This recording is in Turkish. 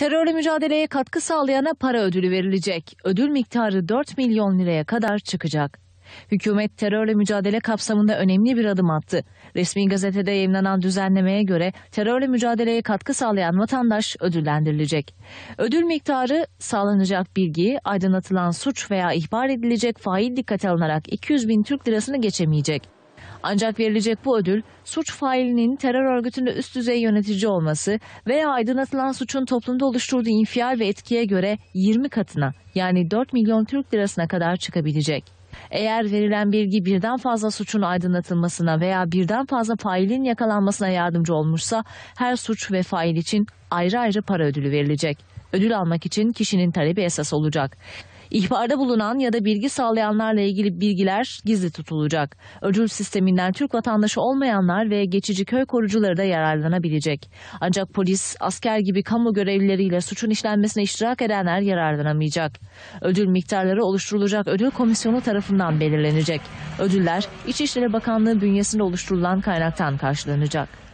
Terörle mücadeleye katkı sağlayana para ödülü verilecek. Ödül miktarı 4 milyon liraya kadar çıkacak. Hükümet terörle mücadele kapsamında önemli bir adım attı. Resmi gazetede yayınlanan düzenlemeye göre terörle mücadeleye katkı sağlayan vatandaş ödüllendirilecek. Ödül miktarı sağlanacak bilgi, aydınlatılan suç veya ihbar edilecek fail dikkate alınarak 200 bin Türk lirasını geçemeyecek. Ancak verilecek bu ödül suç failinin terör örgütünde üst düzey yönetici olması veya aydınlatılan suçun toplumda oluşturduğu infial ve etkiye göre 20 katına yani 4 milyon Türk lirasına kadar çıkabilecek. Eğer verilen bilgi birden fazla suçun aydınlatılmasına veya birden fazla failin yakalanmasına yardımcı olmuşsa her suç ve fail için ayrı ayrı para ödülü verilecek. Ödül almak için kişinin talebi esas olacak. İhbarda bulunan ya da bilgi sağlayanlarla ilgili bilgiler gizli tutulacak. Ödül sisteminden Türk vatandaşı olmayanlar ve geçici köy korucuları da yararlanabilecek. Ancak polis, asker gibi kamu görevlileriyle suçun işlenmesine iştirak edenler yararlanamayacak. Ödül miktarları oluşturulacak ödül komisyonu tarafından belirlenecek. Ödüller İçişleri Bakanlığı bünyesinde oluşturulan kaynaktan karşılanacak.